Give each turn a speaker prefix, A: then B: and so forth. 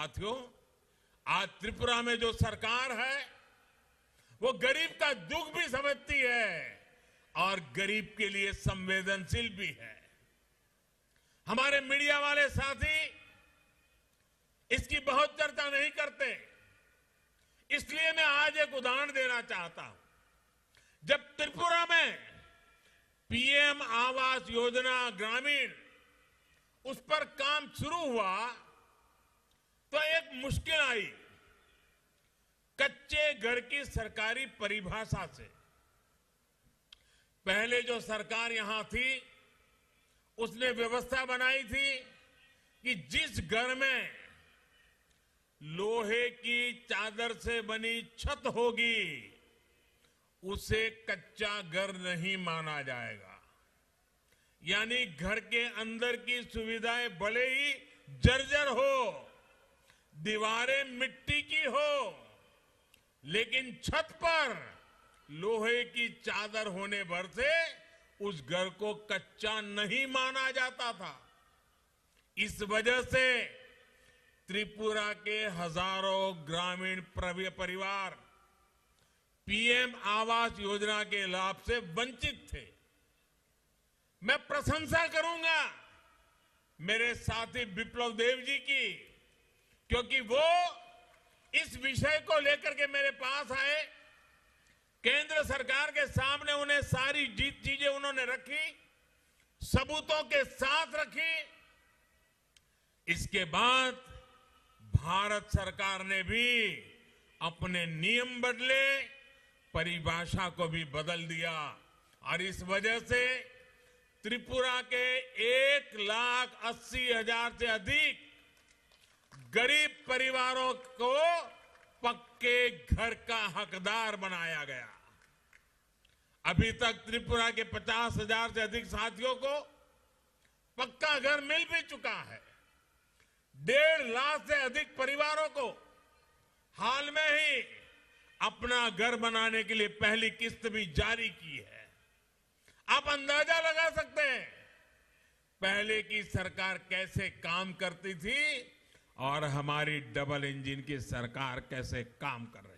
A: साथियों, आज त्रिपुरा में जो सरकार है, वो गरीब का दुख भी समझती है और गरीब के लिए संवेदनशील भी है। हमारे मीडिया वाले साथी, इसकी बहुत चर्चा नहीं करते। इसलिए मैं आज एक उदाहरण देना चाहता हूँ। जब त्रिपुरा में पीएम आवास योजना ग्रामीण, उस पर काम शुरू हुआ तो एक मुश्किल आई। कच्चे घर की सरकारी परिभाषा से। पहले जो सरकार यहाँ थी, उसने व्यवस्था बनाई थी कि जिस घर में लोहे की चादर से बनी छत होगी, उसे कच्चा घर नहीं माना जाएगा। यानी घर के अंदर की सुविधाएँ भले ही जर्जर हो दीवारें मिट्टी की हो, लेकिन छत पर लोहे की चादर होने भर से उस घर को कच्चा नहीं माना जाता था। इस वजह से त्रिपुरा के हज़ारों ग्रामीण परिवार पीएम आवास योजना के लाभ से वंचित थे। मैं प्रशंसा करूँगा मेरे साथी विप्लव देव जी की क्योंकि वो इस विषय को लेकर के मेरे पास आए। केंद्र सरकार के सामने उन्हें सारी जीत चीज़ें उन्होंने रखी, सबूतों के साथ रखी। इसके बाद भारत सरकार ने भी अपने नियम बदले, परिभाषा को भी बदल दिया। और इस वजह से त्रिपुरा के एक लाख अस्सी हज़ार से अधिक गरीब परिवारों को पक्के घर का हकदार बनाया गया। अभी तक त्रिपुरा के पचास हज़ार से अधिक साथियों को पक्का घर मिल भी चुका है। डेढ़ लाख से अधिक परिवारों को हाल में ही अपना घर बनाने के लिए पहली किस्त भी जारी की है। आप अंदाज़ा लगा सकते हैं, पहले की सरकार कैसे काम करती थी और हमारी डबल इंजन की सरकार कैसे काम कर